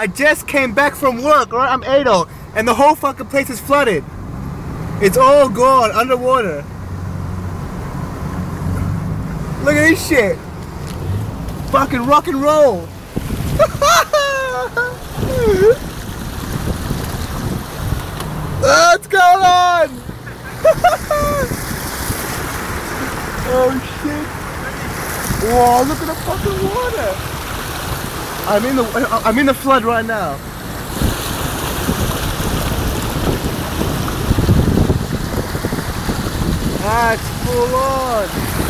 I just came back from work, right? I'm Ado, and the whole fucking place is flooded. It's all gone, underwater. Look at this shit. Fucking rock and roll. What's going on? oh shit. Whoa, look at the fucking water. I'm in the I'm in the flood right now. That's full on.